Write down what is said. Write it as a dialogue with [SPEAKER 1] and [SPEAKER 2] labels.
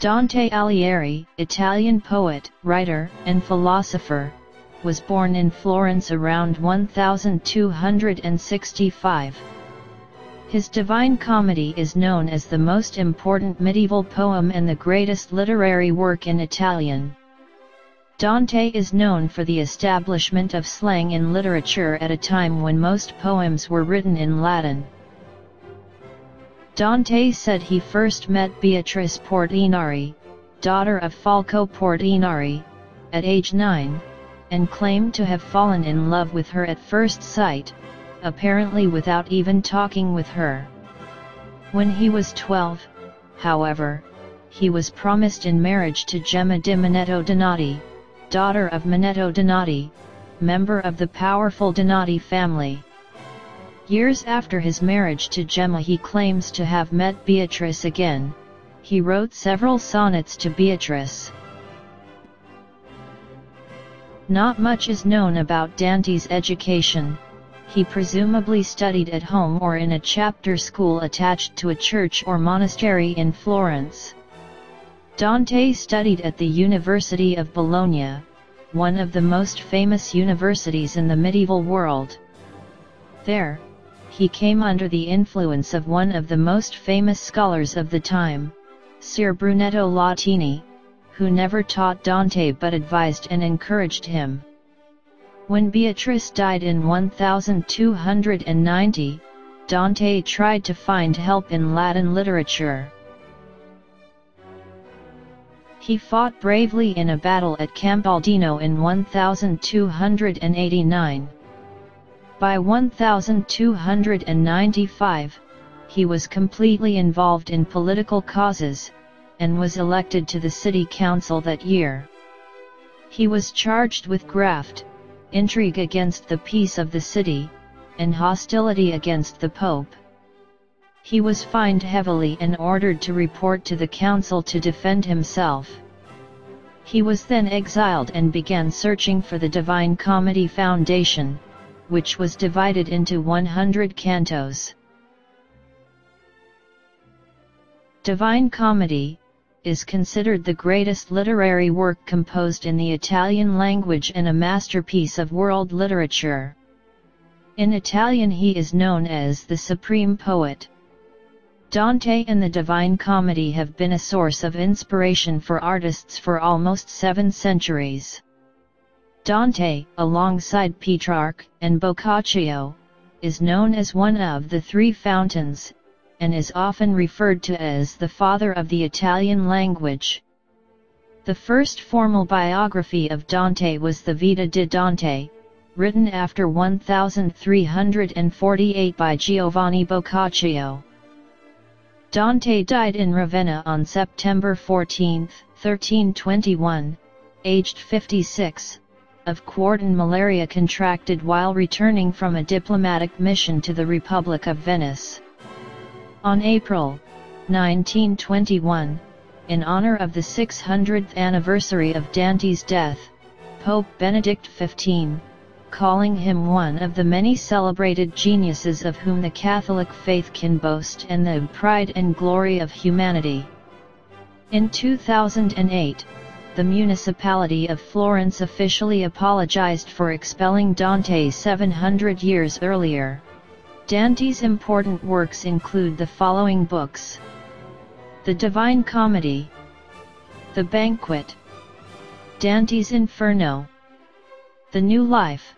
[SPEAKER 1] Dante Alighieri, Italian poet, writer, and philosopher, was born in Florence around 1265. His Divine Comedy is known as the most important medieval poem and the greatest literary work in Italian. Dante is known for the establishment of slang in literature at a time when most poems were written in Latin. Dante said he first met Beatrice Portinari, daughter of Folco Portinari, at age 9, and claimed to have fallen in love with her at first sight, apparently without even talking with her. When he was 12, however, he was promised in marriage to Gemma di Manetto Donati, daughter of Manetto Donati, member of the powerful Donati family. Years after his marriage to Gemma he claims to have met Beatrice again, he wrote several sonnets to Beatrice. Not much is known about Dante's education, he presumably studied at home or in a chapter school attached to a church or monastery in Florence. Dante studied at the University of Bologna, one of the most famous universities in the medieval world. There, he came under the influence of one of the most famous scholars of the time, Sir Brunetto Latini, who never taught Dante but advised and encouraged him. When Beatrice died in 1290, Dante tried to find help in Latin literature. He fought bravely in a battle at Campaldino in 1289. By 1295, he was completely involved in political causes, and was elected to the city council that year. He was charged with graft, intrigue against the peace of the city, and hostility against the Pope. He was fined heavily and ordered to report to the council to defend himself. He was then exiled and began searching for the Divine Comedy Foundation, which was divided into 100 cantos. Divine Comedy, is considered the greatest literary work composed in the Italian language and a masterpiece of world literature. In Italian he is known as the supreme poet. Dante and the Divine Comedy have been a source of inspiration for artists for almost seven centuries. Dante, alongside Petrarch and Boccaccio, is known as one of the three fountains, and is often referred to as the father of the Italian language. The first formal biography of Dante was the Vita di Dante, written after 1348 by Giovanni Boccaccio. Dante died in Ravenna on September 14, 1321, aged 56, of quartan malaria contracted while returning from a diplomatic mission to the Republic of Venice. On April 1921, in honor of the 600th anniversary of Dante's death, Pope Benedict XV, calling him one of the many celebrated geniuses of whom the Catholic faith can boast and the pride and glory of humanity. In 2008, the municipality of Florence officially apologized for expelling Dante 700 years earlier. Dante's important works include the following books. The Divine Comedy The Banquet Dante's Inferno The New Life